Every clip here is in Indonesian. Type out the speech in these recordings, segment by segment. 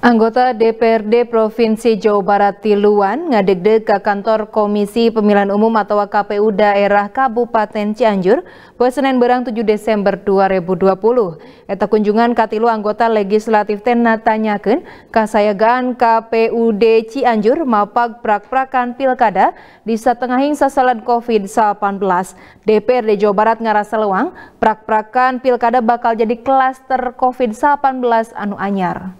Anggota DPRD Provinsi Jawa Barat Tiluan ngadegdeg ke kantor Komisi Pemilihan Umum atau KPU Daerah Kabupaten Cianjur pada Senin berang 7 Desember 2020. Eta kunjungan katilu anggota legislatif ten natanyakeun kasayagaan KPUD Cianjur mapag prak-prakan pilkada di satengahing sasalan COVID-19. DPRD Jawa Barat ngarasa lewang prak-prakan pilkada bakal jadi klaster COVID-19 anu anyar.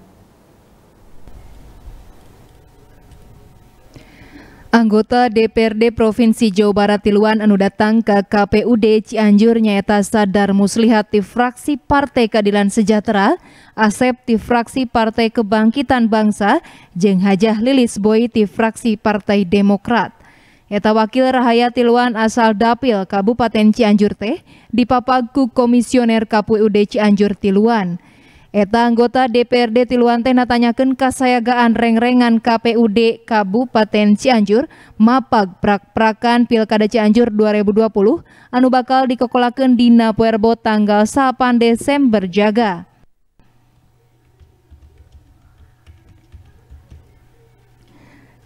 Anggota DPRD Provinsi Jawa Barat Tiluan anu datang ke KPUD Cianjur nyaeta sadar muslihat di fraksi Partai Keadilan Sejahtera, Asep di fraksi Partai Kebangkitan Bangsa, jeng Hajah Lilis Boy di fraksi Partai Demokrat. Eta wakil Rahaya Tiluan asal Dapil Kabupaten Cianjur teh dipapagku Komisioner KPUD Cianjur Tiluan. Eta anggota DPRD Tiluan teh natanyakeun kasayagaan reng-rengan KPUD Kabupaten Cianjur mapag prak-prakan Pilkada Cianjur 2020 anu bakal dikokolakeun dina Puerbo tanggal 8 Desember jaga.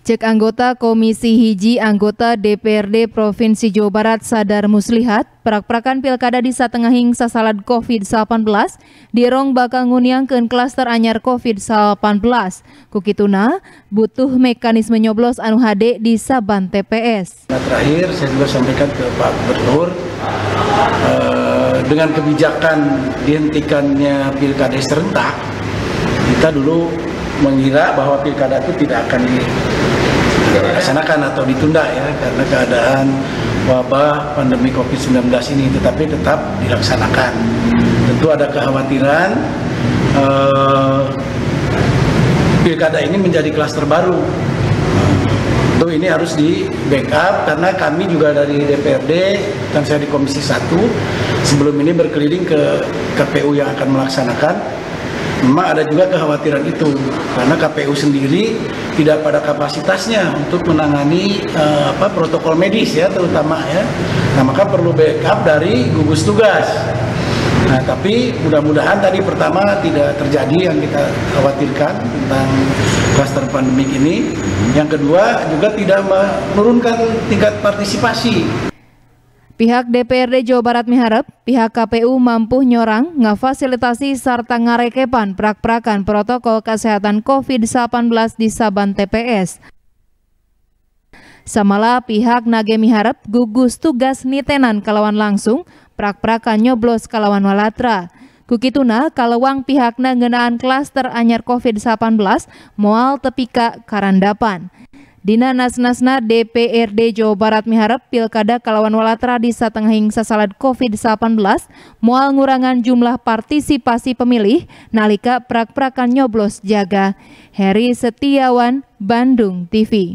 Cek anggota Komisi Hiji anggota DPRD Provinsi Jawa Barat Sadar Muslihat, perak-perakan pilkada di satengahing sasalad COVID-19 dirong bakal nguniangkeun klaster anyar COVID-19. Kukituna, butuh mekanisme nyoblos anu HD di Saban TPS. Nah, terakhir saya juga sampaikan ke Pak Gubernur eh, dengan kebijakan dihentikannya pilkada serentak, kita dulu mengira bahwa pilkada itu tidak akan dilaksanakan atau ditunda ya karena keadaan wabah pandemi COVID-19 ini tetapi tetap dilaksanakan. Tentu ada kekhawatiran eh, pilkada ini menjadi klaster baru. Tentu ini harus di backup karena kami juga dari DPRD dan saya di Komisi 1 sebelum ini berkeliling ke KPU yang akan melaksanakan memang ada juga kekhawatiran itu karena KPU sendiri tidak pada kapasitasnya untuk menangani uh, apa protokol medis ya terutama ya. Nah, maka perlu backup dari gugus tugas. Nah, tapi mudah-mudahan tadi pertama tidak terjadi yang kita khawatirkan tentang kluster pandemik ini. Yang kedua juga tidak menurunkan tingkat partisipasi. Pihak DPRD Jawa Barat miharap pihak KPU mampu nyorang ngafasilitasi serta ngarekepan prak-prakan protokol kesehatan COVID-19 di Saban TPS. Samala pihak nage miharap gugus tugas nitenan kalawan langsung prak-prakan nyoblos kalawan walatra. Kukituna kalawang pihakna ngenaan klaster anyar COVID-19 moal tepika karandapan. Dina Nasnasna DPRD Jawa Barat miharap pilkada kalawan walatra di satengahing sasalad COVID-19 mual ngurangan jumlah partisipasi pemilih nalika prak-prakan nyoblos jaga. Heri Setiawan, Bandung TV.